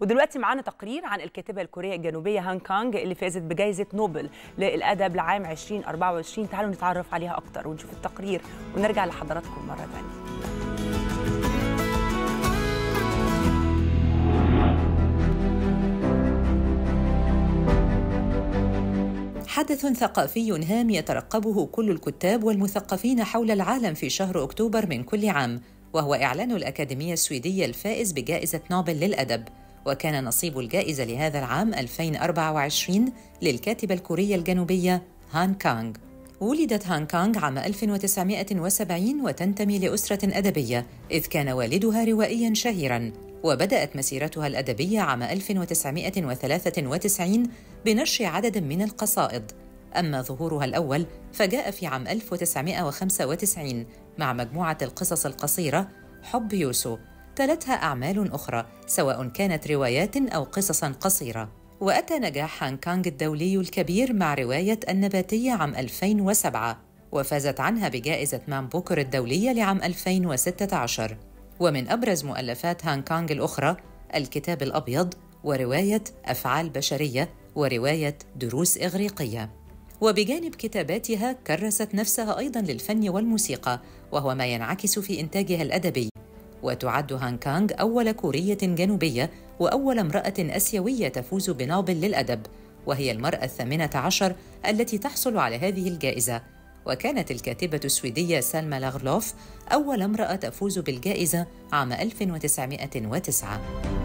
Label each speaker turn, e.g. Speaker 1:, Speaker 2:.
Speaker 1: ودلوقتي معانا تقرير عن الكاتبة الكورية الجنوبية هان كانج اللي فازت بجائزه نوبل للأدب لعام 2024 تعالوا نتعرف عليها أكتر ونشوف التقرير ونرجع لحضراتكم مرة ثانية
Speaker 2: حدث ثقافي هام يترقبه كل الكتاب والمثقفين حول العالم في شهر أكتوبر من كل عام وهو إعلان الأكاديمية السويدية الفائز بجائزة نوبل للأدب. وكان نصيب الجائزة لهذا العام 2024 للكاتبة الكورية الجنوبية هان كانغ. ولدت هان كانغ عام 1970 وتنتمي لأسرة أدبية إذ كان والدها روائيا شهيرا. وبدأت مسيرتها الأدبية عام 1993 بنشر عدد من القصائد. أما ظهورها الأول فجاء في عام 1995 مع مجموعة القصص القصيرة حب يوسو تلتها أعمال أخرى سواء كانت روايات أو قصصا قصيرة. وأتى نجاح هانغ كانغ الدولي الكبير مع رواية النباتية عام 2007 وفازت عنها بجائزة مان بوكر الدولية لعام 2016 ومن أبرز مؤلفات هانغ كانغ الأخرى الكتاب الأبيض ورواية أفعال بشرية ورواية دروس إغريقية. وبجانب كتاباتها كرست نفسها أيضا للفن والموسيقى وهو ما ينعكس في إنتاجها الأدبي. وتعد هان كانغ أول كورية جنوبية وأول امرأة أسيوية تفوز بنوبل للأدب وهي المرأة الثامنة عشر التي تحصل على هذه الجائزة. وكانت الكاتبة السويدية سلمى لاغلوف أول امرأة تفوز بالجائزة عام 1909